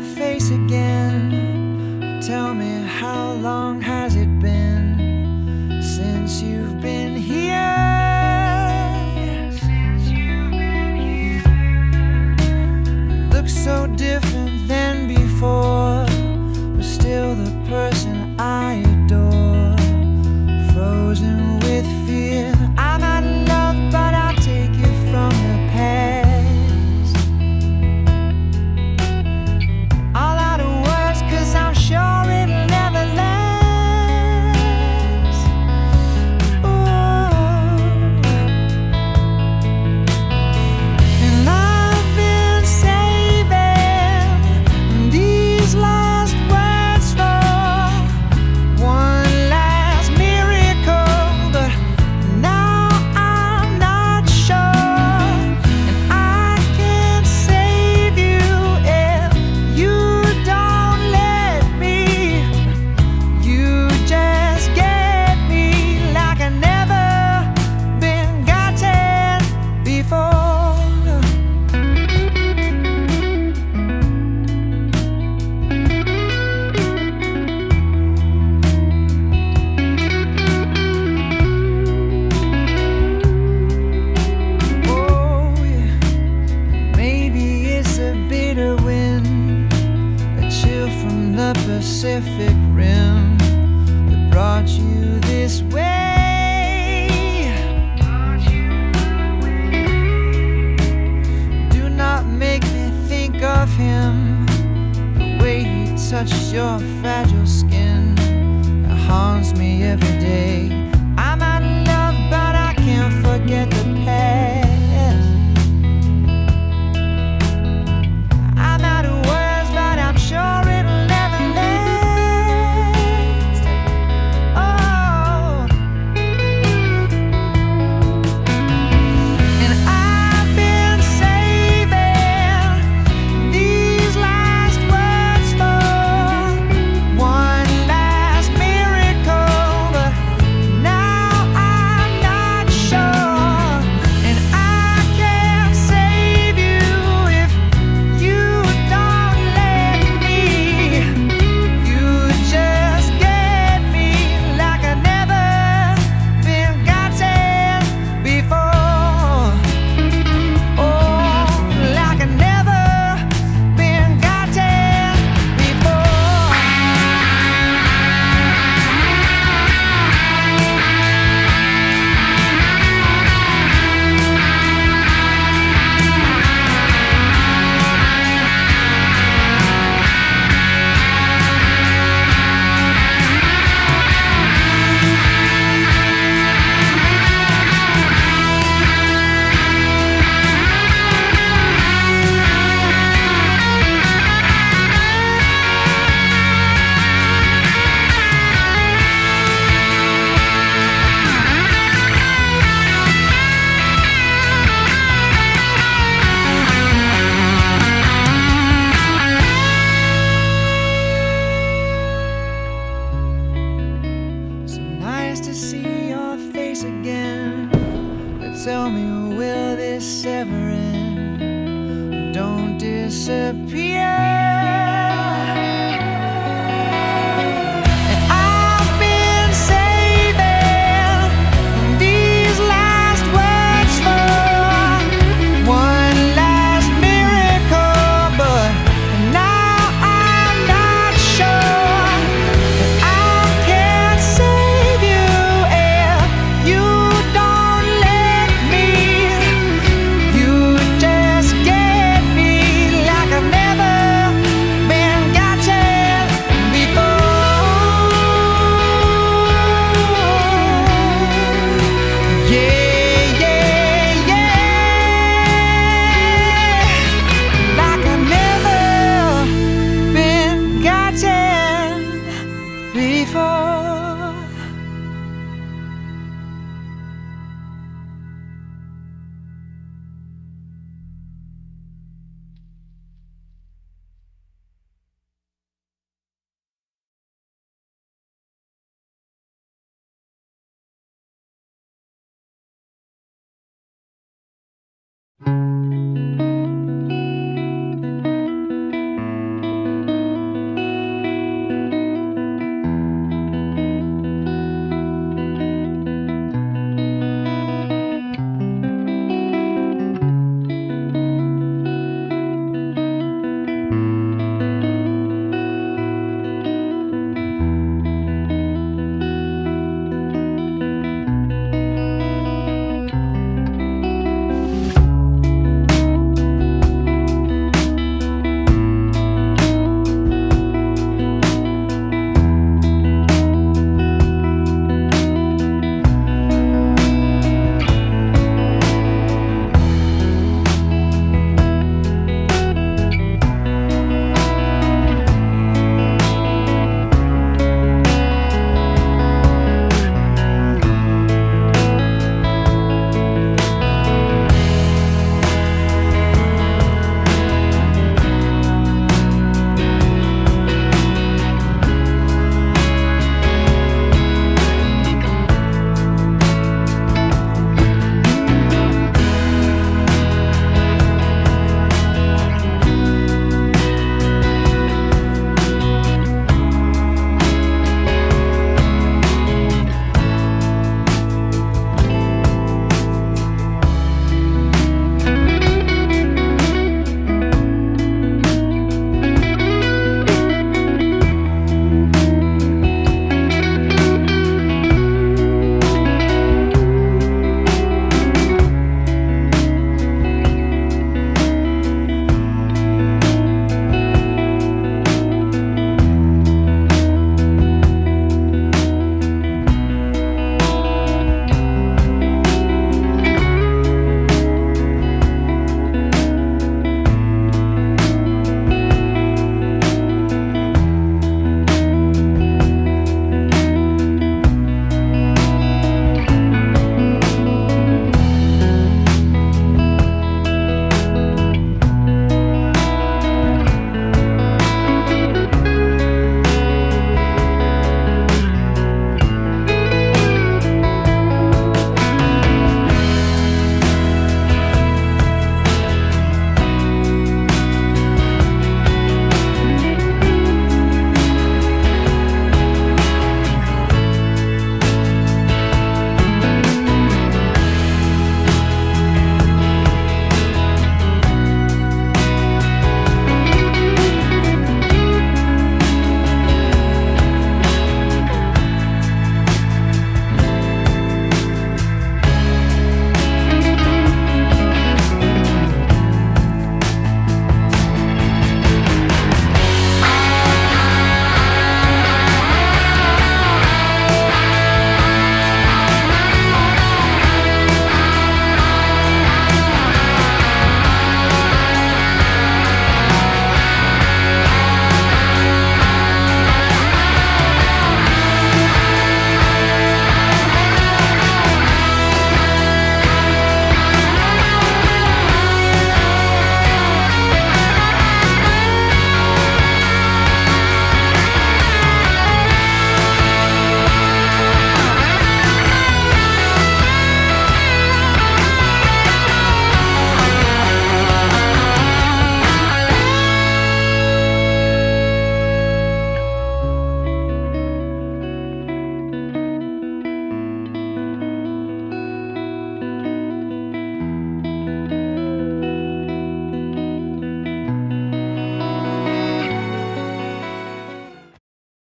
face again. Tell me how long this way. Do not make me think of him. The way he touched your fragile skin it haunts me every day. disappear.